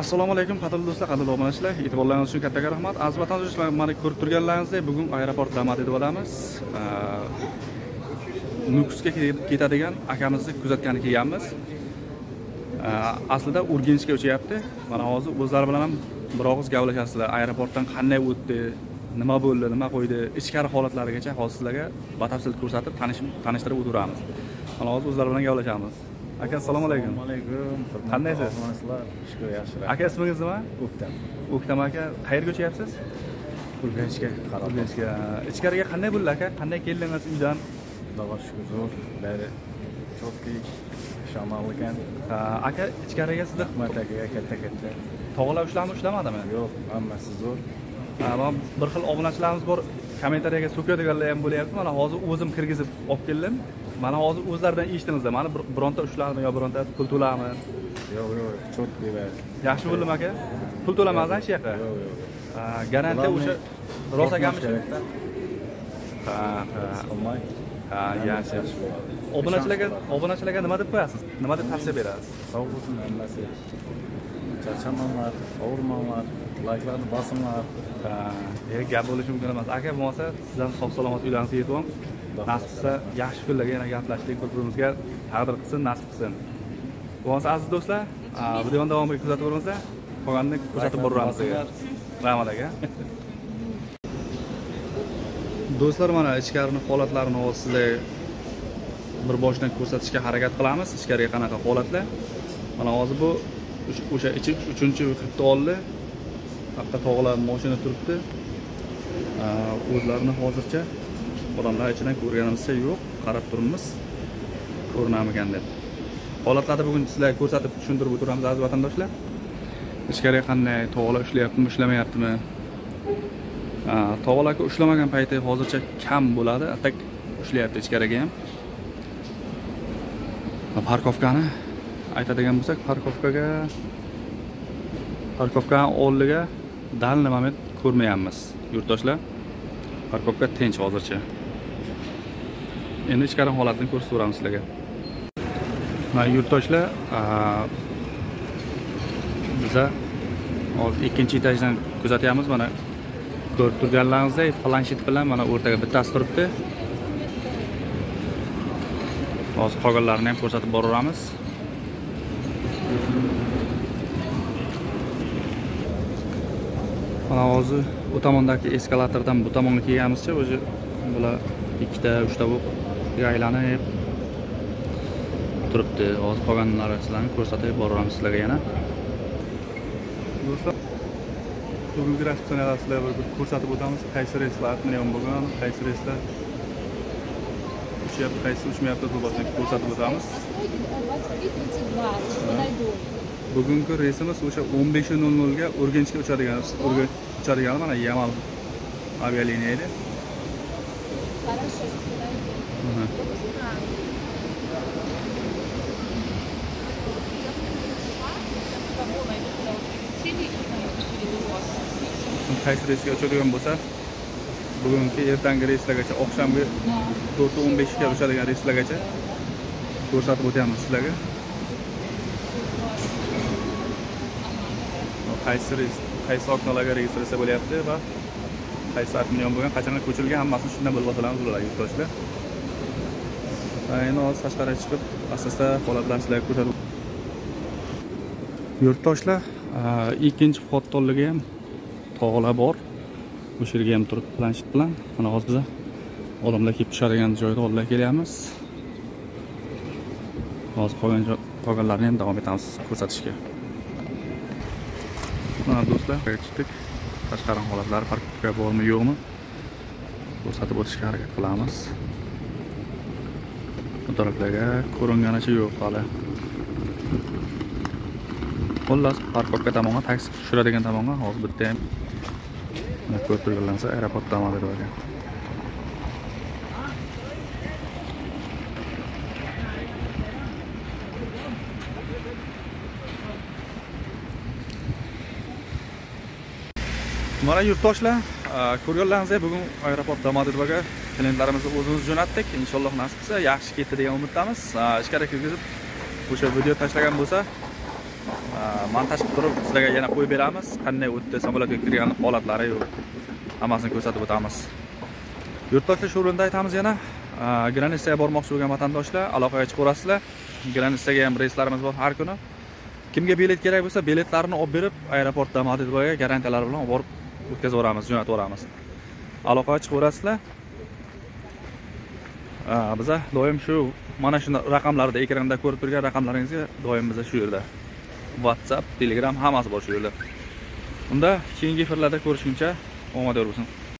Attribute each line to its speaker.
Speaker 1: assalomu alaykum qadrli do'stlar qadrli obunachilar. E'tiborlaringiz uchun kattakon rahmat. Aziz vatandoshlar mana ko'rib turganlaringizdek bugun aeroport damat etib olamiz. Nukusga ketadigan akamizni kuzatgani kelganmiz. Aslida urgenchga uchyapti mana hozir o'zlari bilan ham bir og'iz gaplashasizlar. Aeroportdan qanday o'tdi nima bo'ldi nima qo'ydi ichkari holatlarigacha hozir sizlarga batafsil ko'rsatib tanishtirib o'tiramiz. Mana hozir o'zlari bilan gaplashamiz. Aka assalomu alaykum.
Speaker 2: Assalomu alaykum.
Speaker 1: Qandaysiz?
Speaker 2: omonatlar shukur yaxshi
Speaker 1: aka ismingiz nima?
Speaker 2: O'ktam.
Speaker 1: O'ktam aka qayerga uchayapsiz?
Speaker 2: Urganchga
Speaker 1: Urganchga. ichkariga qanday bo'ldi aka? Qanday keldingiz uydan?
Speaker 2: Xudoga shukur zo'r. Bari cho'tki shamol ekan.
Speaker 1: Aka ichkariga sizni
Speaker 2: rahmat akaga katta katta.
Speaker 1: Tog'lar ushladimi ushlamadimi?
Speaker 2: Yo'q hammasi zo'r.
Speaker 1: Ha, mana bir xil obunachilarimiz bor kommentariyaga so'kadiganlar ham bo'lyapti. Mana hozir o'zim kirgizib olib keldim mana hozir o'zlaridan eshitdingizlar mana bir- bironta ushladimi yo bironta pul to'ladimi
Speaker 2: yo'q yo'q cho'tki bari
Speaker 1: yaxshi bo'ldimi aka. Pul to'lamasdan shu yoqqa
Speaker 2: yo'q yo'q.
Speaker 1: Ha, garantiya o'sha rost
Speaker 2: kerakda
Speaker 1: ha ha. Ha yaxshi
Speaker 2: yaxshi. bo'ladi
Speaker 1: obunachilarga obunachilarga nima deb qo'yasiz? Nima deb tavsiya berasiz?
Speaker 2: Sog' bo'lsin hammasi. Charchamanglar og'rimanglar layklarni bosinglar
Speaker 1: Ha, e, gap bo'lishi mumkin emas. Aka bo'lmasa siz ham sog' salomat uylaringizga yetib oling nasib qilsa yaxshi kunlarga yana gaplashishlik bir birimizga taqdir qilsin nasib qilsin. Bo'lmasa aziz do'stlar videoni davomiga kuzatib boringlar qolganini ko'rsatib boraveramiz rahmat. Aka. Do'stlar mana ichkarini holatlarini hozir sizlarga bir boshdan ko'rsatishga harakat qilamiz. Ichkariga qanaqa holatlar? Mana hozir bu o'sha- uchinchi vyuhitni oldi. Haqqa tog'lar moshina turibdi. O'zlarini hozircha odamlar ichidan ko'rganimizcha yo'q qarab turibmiz ko'rinamikan deb holatlarni bugun sizlarga ko'rsatib tushuntirib o'tiramiz aziz vatandoshlar. Ichkariga qanday tog'lar ishlayaptimi ishlamayaptimi? Aa, aka ushlamagan payti hozircha kam bo'ladi. A ushlayapti ichkariga ham. Va parkovkani aytadigan bo'lsak parkovkaga parkovkani oldiga dalniy moment ko'rmayapmiz yurtdoshlar. Parkovka tinch hozircha. Endi ichkari holatini ko'rsataveramiz sizlarga. Mana yurtdoshlar biza hozir ikkinchi etajdan kuzatyapmiz mana ko'rib turganlaringizdek planshet bilan mana o'rtaga bittasi turibdi hozir qolganlarini ham ko'rsatib boraveramiz. Mana hozir u tomondagi eskalatordan bu tomonga kelganimizcha o'zi bular ikkita uchta bo'lib aylanib turibdi. Hozir qolgan narsalarni ko'rsatib boraveramiz sizlarga yana. Do'stlar bugungi raspisiyalar sizlarga bir ko'rsatib o'tamiz. Qaysi reyslar million bo'lgan qaysi reyslar uchyapti qaysi uchmayapti bu ko'rsatib o'tamiz. Bugungi reysimiz o'sha 15:00 ga urganchga uchadigan Urgan- uchadigan mana yamal avialiniya edi. Aha. qaysi reysga uchadigan bo'lsa bugungi ertangi reyslargacha oqshomgi to'rtta o'n beshga uchadigan reyslargacha ko'rsatib o'tyapmiz sizlarga qaysi reys qaysi oknolarga registratsiya bo'lyapti va qaysi million bo'lgan qachon ko'chirilgan hammasini shundan bilib olsalarimiz bo'ladi yurtdoshlar endi hozir tashqariga chiqib asta asta holatlarni sizlarga ko'rsatib yurtdoshlar ikkinchi xottonligi ham tog'lar bor. O'sha yerga ham turib planshet bilan mana hozir biz odamlar kelib tushadigan joyni oldiga kelyapmiz. Hozir qolgan qolganlarni qolganlarini ham davom etamiz ko'rsatishga. Mana do'stlar chiqdik? Tashqari holatlari parkovka bormi yo'qmi? Ko'rsatib o'tishga harakat qilamiz. Taraflarga ko'ringanicha yo'q hali. Xullas parkovka tomonga taksi tushiradigan tomonga hozir bitta ham ko'rib turganlarimiz aeroport tomon deb ekan mana yurtdoshlar ko'rganlaringizdek bugun aeroport domodedovaga klientlarimizni o'zimiz jo'natdik. Inshaalloh nasib qilsa yaxshi ketdi degan umiddamiz ichkari kirgizib o'sha video tashlagan bo'lsa montaj qilib turib sizlarga yana qo'yib beramiz. Qanday o'tdi samolyotga kirgan holatlari hammasini ko'rsatib o'tamiz. Yurtdoshlar shu o'rinda aytamiz yana. Granitsaga bormoqchi bo'lgan vatandoshlar aloqaga chiqaverasizlar granitsaga ham reyslarimiz bor har kuni. Kimga bilet kerak bo'lsa biletlarini olib berib aeroportda madridboyga garantiyalar bilan olib borib o'tkazib yuboramiz jo'natib yuboramiz. Aloqaga chiqaverasizlar Э, biza doim shu mana shu raqamlarda ekranda ko'rib turgan raqamlaringizga doim biza shu yerda whatsapp telegram hammasi bor shu yerda. Unda keyingi efirlarda ko'rishguncha omador bo'lsin